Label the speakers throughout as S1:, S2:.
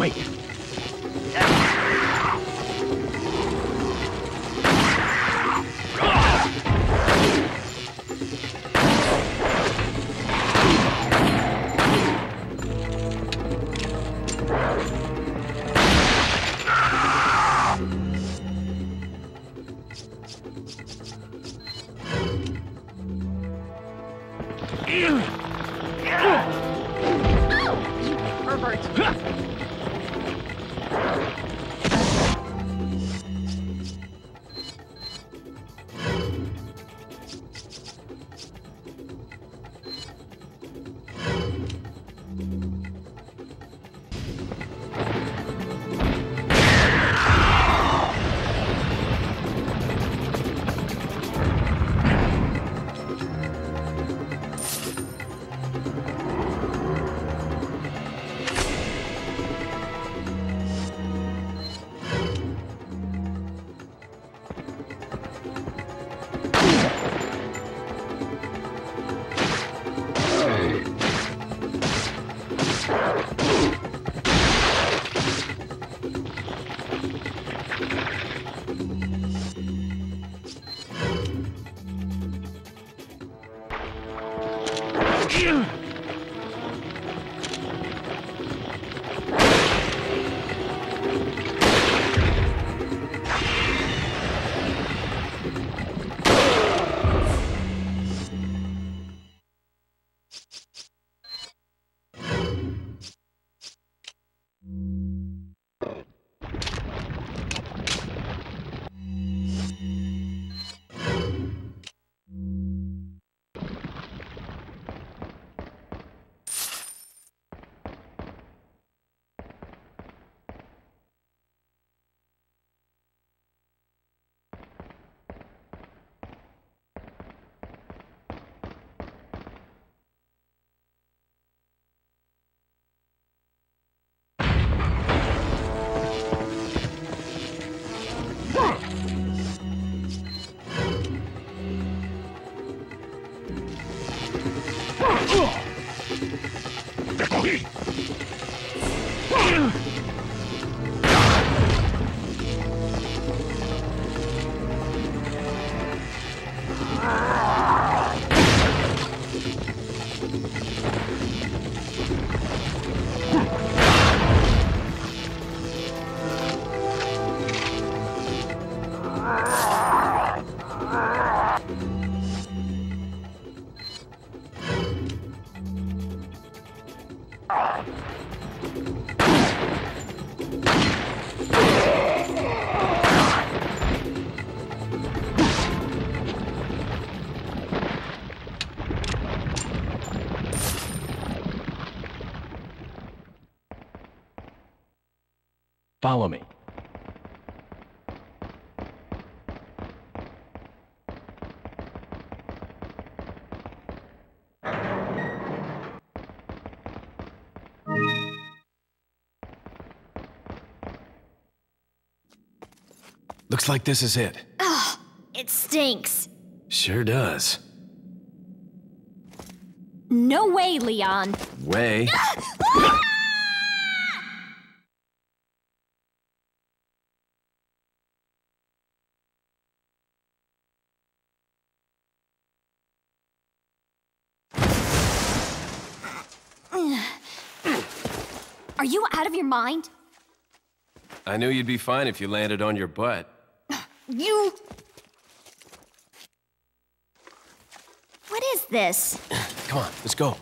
S1: Wait. Fuck you! Follow me.
S2: Looks like this is it.
S3: Ugh, It stinks.
S2: Sure does.
S3: No way, Leon.
S2: Way.
S3: Are you out of your mind?
S2: I knew you'd be fine if you landed on your butt.
S3: You. What is this?
S2: Come on, let's go.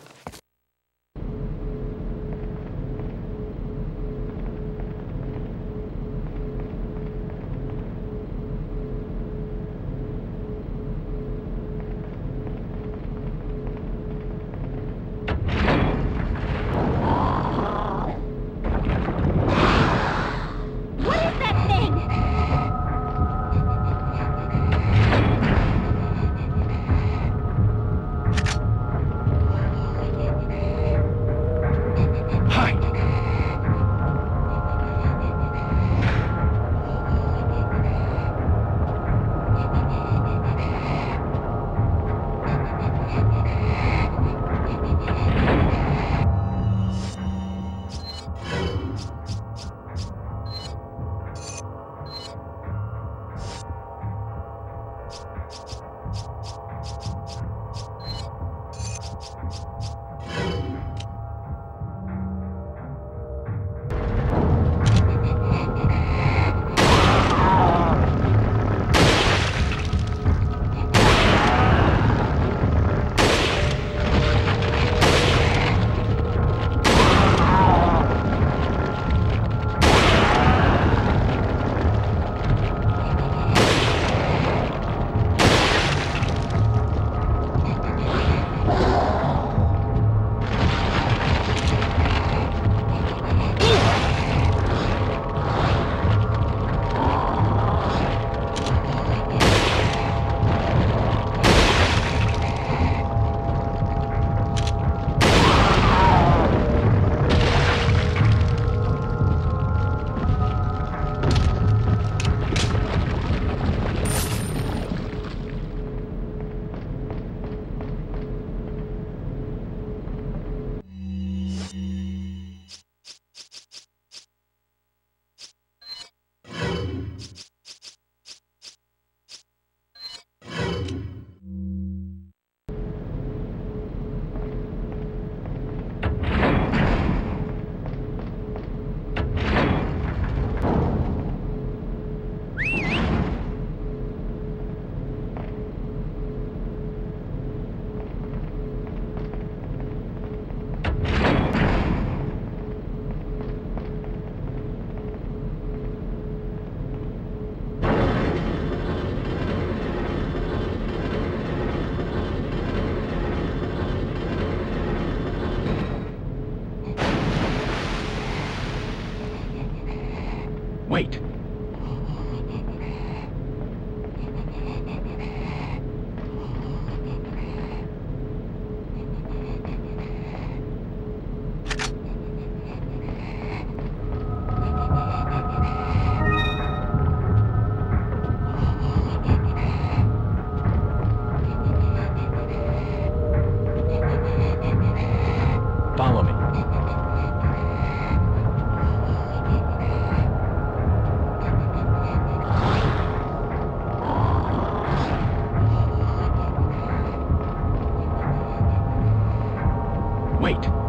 S1: Wait.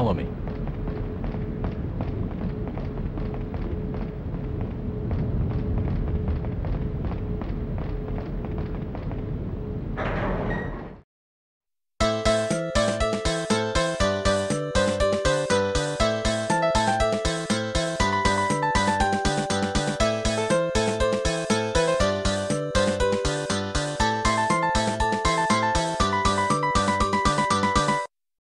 S1: Follow me.